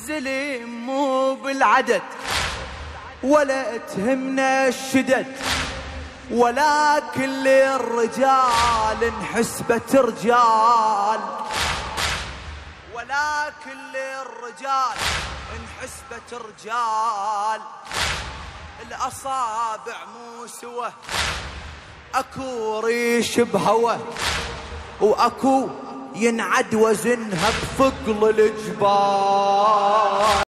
الزلم مو بالعدد ولا تهمنا الشدد ولا كل الرجال انحسبت رجال. ولا كل الرجال انحسبت رجال. الأصابع مو سوى أكو ريش بهوى وأكو ينعد وزنها بثقل الجبال.